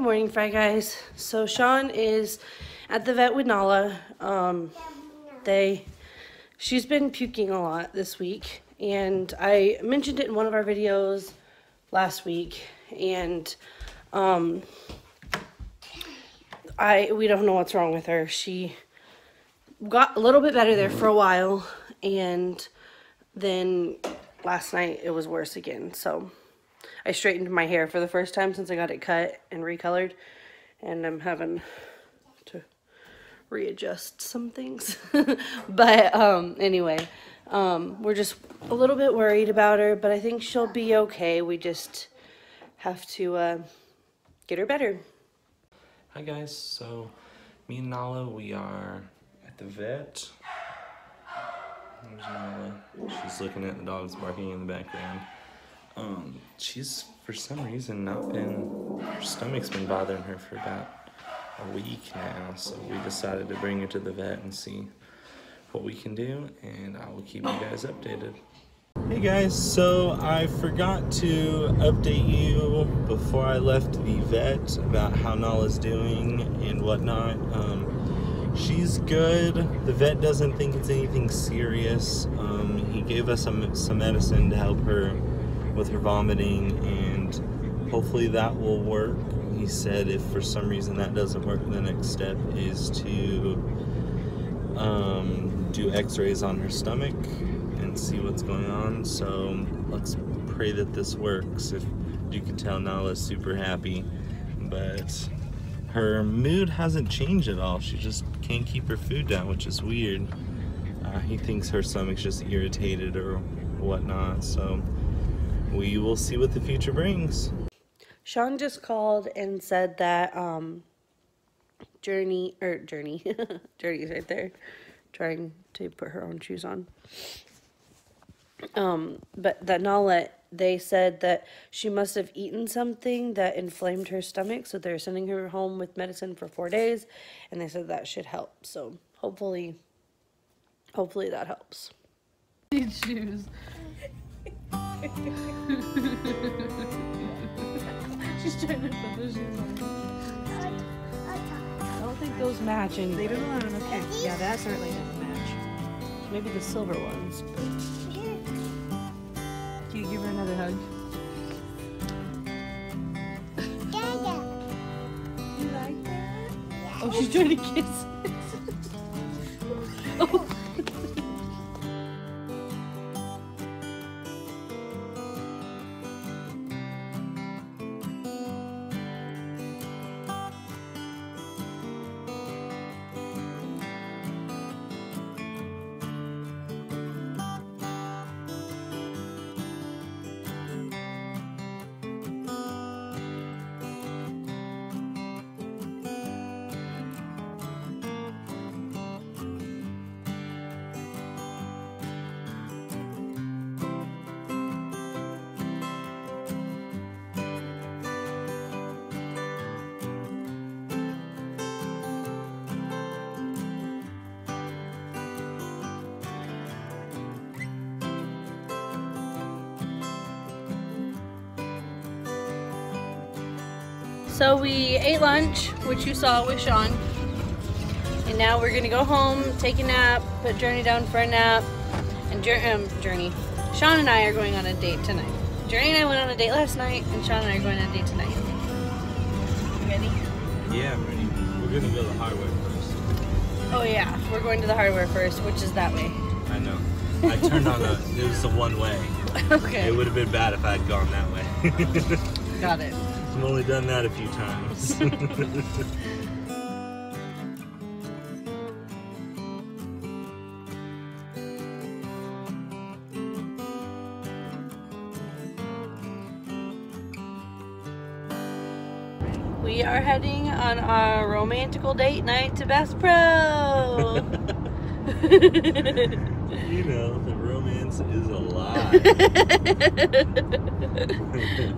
Good morning, Frey Guys. So Sean is at the vet with Nala. Um, they, she's been puking a lot this week, and I mentioned it in one of our videos last week, and um, I we don't know what's wrong with her. She got a little bit better there for a while, and then last night it was worse again. So I straightened my hair for the first time since I got it cut and recolored, and I'm having to readjust some things. but um, anyway, um, we're just a little bit worried about her, but I think she'll be okay. We just have to uh, get her better. Hi guys, so me and Nala, we are at the vet. There's Nala. She's looking at the dogs barking in the background. Um, she's for some reason not been, her stomach's been bothering her for about a week now, so we decided to bring her to the vet and see what we can do, and I will keep you guys updated. Hey guys, so I forgot to update you before I left the vet about how Nala's doing and whatnot. Um, she's good. The vet doesn't think it's anything serious. Um, he gave us some, some medicine to help her with her vomiting, and hopefully that will work. He said if for some reason that doesn't work, the next step is to um, do x rays on her stomach and see what's going on. So let's pray that this works. If you can tell, Nala's super happy, but her mood hasn't changed at all. She just can't keep her food down, which is weird. Uh, he thinks her stomach's just irritated or whatnot. So we will see what the future brings. Sean just called and said that um, Journey or Journey, Journey's right there, trying to put her own shoes on. Um, but that Nala, they said that she must have eaten something that inflamed her stomach, so they're sending her home with medicine for four days, and they said that should help. So hopefully, hopefully that helps. Need shoes. She's trying to put the shoes on. I don't think those match They anyway. don't know. Okay. Yeah, that certainly doesn't match. Maybe the silver ones. Do you give her another hug? You like that? Oh, she's trying to kiss. So we ate lunch, which you saw with Sean. And now we're gonna go home, take a nap, put Journey down for a nap. And Jour- um, Journey, Sean and I are going on a date tonight. Journey and I went on a date last night, and Sean and I are going on a date tonight. You ready? Yeah, I'm ready. We're gonna go to the hardware first. Oh yeah, we're going to the hardware first, which is that way. I know. I turned on a, it was a one way. okay, It would have been bad if I had gone that way. got it. I've only done that a few times. We are heading on our romantical date night to Bass Pro. you know, is a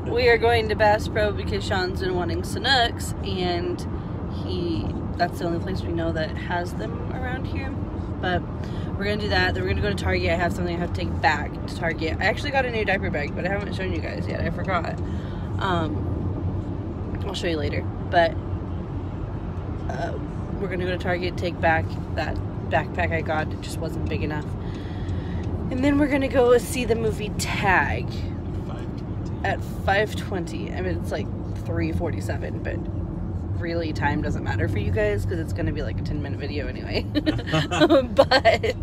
we are going to Bass Pro because Sean's been wanting Sanuks, and he that's the only place we know that has them around here. But we're gonna do that. Then we're gonna go to Target. I have something I have to take back to Target. I actually got a new diaper bag, but I haven't shown you guys yet. I forgot. Um, I'll show you later. But uh, we're gonna go to Target, take back that backpack I got. It just wasn't big enough. And then we're gonna go see the movie Tag at 5:20. I mean, it's like 3:47, but really time doesn't matter for you guys because it's gonna be like a 10 minute video anyway. but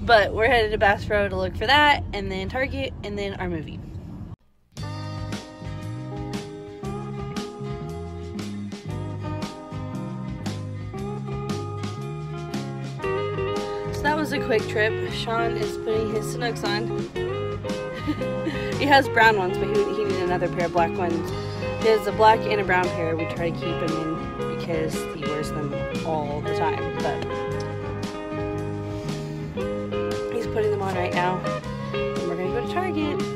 but we're headed to Bass Pro to look for that, and then Target, and then our movie. Was a quick trip. Sean is putting his Sanuks on. he has brown ones, but he, he needed another pair of black ones. He has a black and a brown pair. We try to keep him in because he wears them all the time. But he's putting them on right now. And we're gonna go to Target.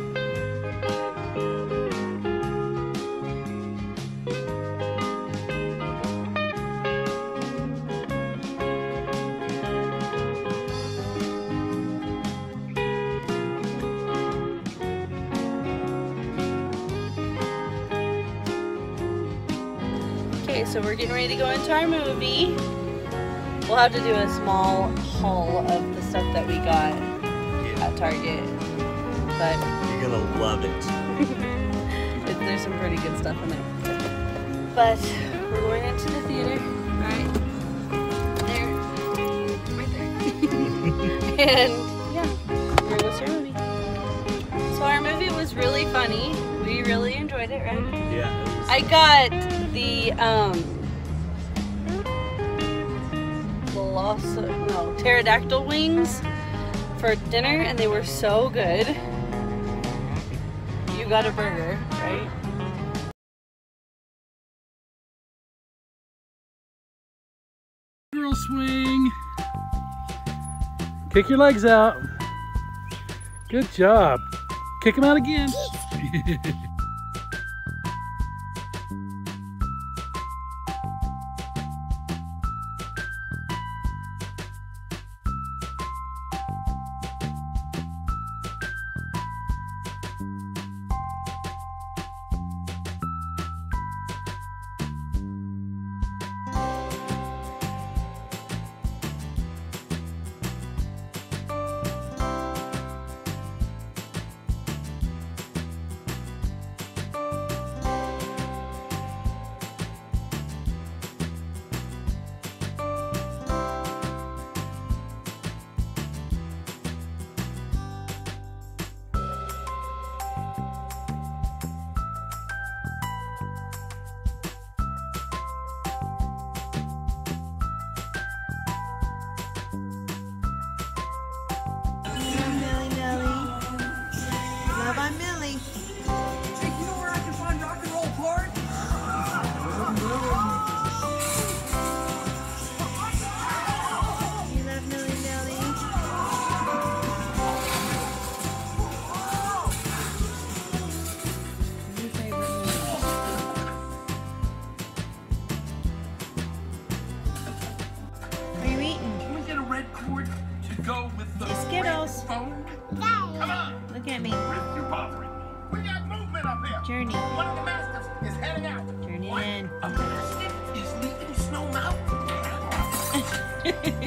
So we're getting ready to go into our movie. We'll have to do a small haul of the stuff that we got at Target. But You're gonna love it. it, there's some pretty good stuff in there. But we're going into the theater, right? There. Right there. and yeah, we're going to see our movie. So our movie was really funny. We really enjoyed it, right? Yeah. I got the um no pterodactyl wings for dinner and they were so good. You got a burger, right? Girl swing. Kick your legs out. Good job. Kick them out again. You're so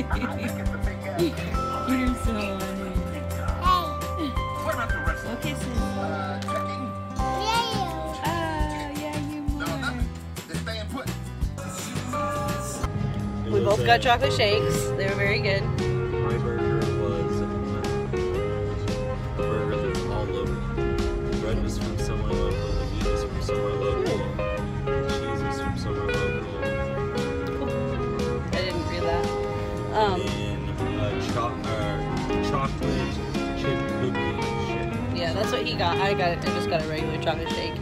funny. What about the rest of. Uh, checking? Oh, yeah, you No, more. nothing. They're staying put. We both uh, got chocolate shakes. They were very good. Um, And uh, cho- or chocolate chip cookie yeah, that's what he got. I got I just got a regular chocolate shake.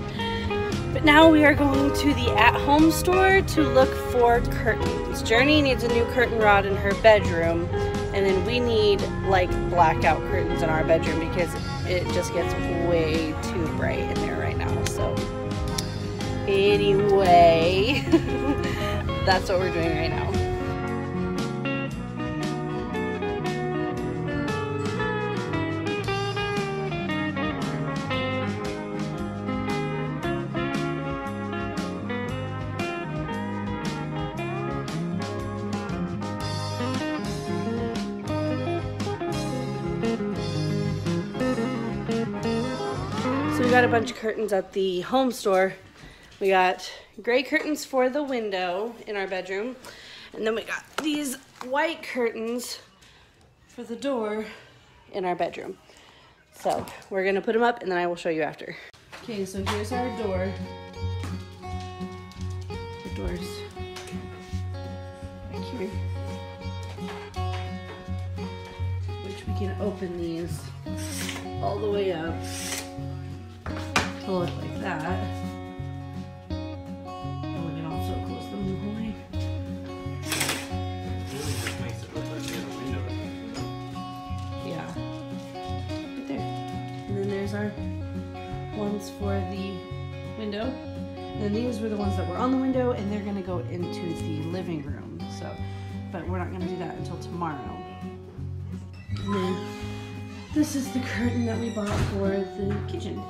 But now we are going to the at-home store to look for curtains. Journey needs a new curtain rod in her bedroom, and then we need like blackout curtains in our bedroom because it just gets way too bright in there right now. So anyway, that's what we're doing right now. Bunch of curtains at the home store. We got gray curtains for the window in our bedroom. And then we got these white curtains for the door in our bedroom. So we're gonna put them up and then I will show you after. Okay, so here's our door. The doors back here. Which we can open these all the way up to look like that. And the. Yeah. Right there. And then there's our ones for the window. And then these were the ones that were on the window and they're gonna go into the living room. So, but we're not gonna do that until tomorrow. And then this is the curtain that we bought for the kitchen.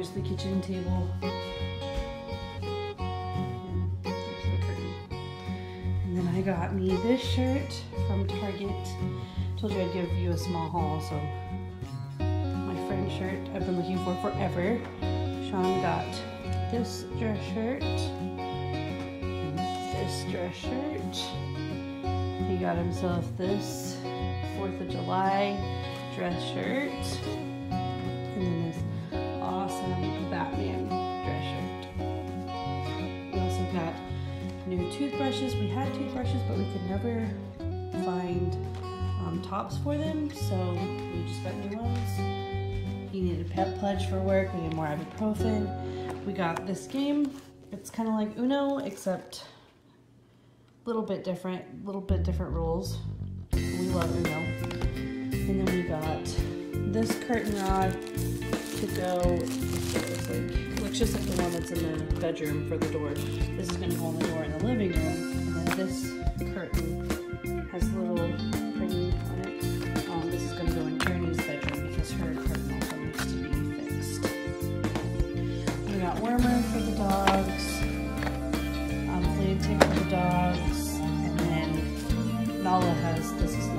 Here's the kitchen table. And then I got me this shirt from Target. Told you I'd give you a small haul, so my friend shirt I've been looking for forever. Sean got this dress shirt and this dress shirt. He got himself this 4th of July dress shirt toothbrushes. We had toothbrushes, but we could never find um, tops for them, so we just got new ones. He needed a pet pledge for work. We need more ibuprofen. We got this game. It's kind of like Uno, except a little bit different, little bit different rules. We love Uno. And then we got this curtain rod to go. Like looks just like the one that's in the bedroom for the door. This is gonna go on the door in the living room, and then this curtain has a little printing on it. Um, this is gonna go in Journey's bedroom because her curtain also needs to be fixed. We got warmer for the dogs, um, tick for the dogs, and then Nala has this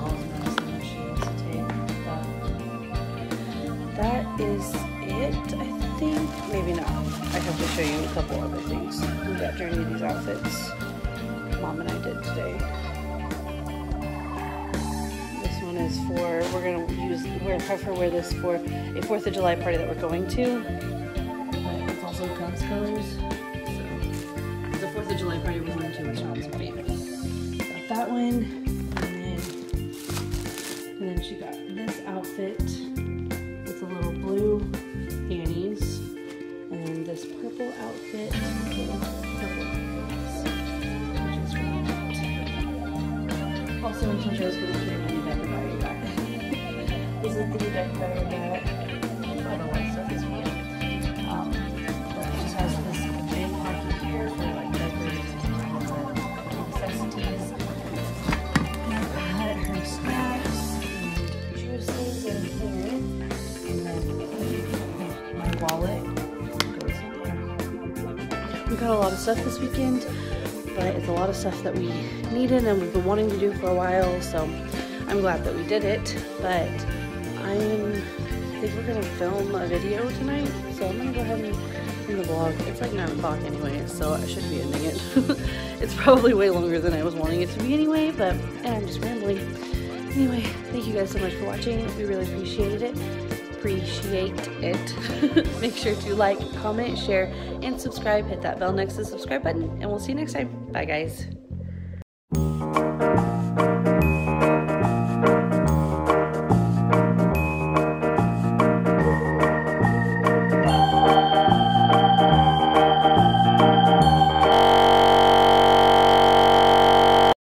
is it, I think. Maybe not. I have to show you a couple other things. We got Journey these outfits. Mom and I did today. This one is for we're gonna use we're have her wear this for a Fourth of July party that we're going to. But it's also Cubs colors. So the Fourth of July party we're going to with Sean's family. Got that one. And then and then she got this outfit a little blue panties. And then this purple outfit. Also, I told you I was going to diaper bag I got. this is the diaper bag I got. Got a lot of stuff this weekend, but it's a lot of stuff that we needed and we've been wanting to do for a while, so I'm glad that we did it. But I'm, I think we're gonna film a video tonight, so I'm gonna go ahead and end the vlog. It's like 9 o'clock anyway, so I should be ending it. it's probably way longer than I was wanting it to be anyway, but I'm just rambling. Anyway, thank you guys so much for watching. We really appreciated it. Appreciate it. Make sure to like, comment, share, and subscribe. Hit that bell next to the subscribe button, and we'll see you next time. Bye, guys.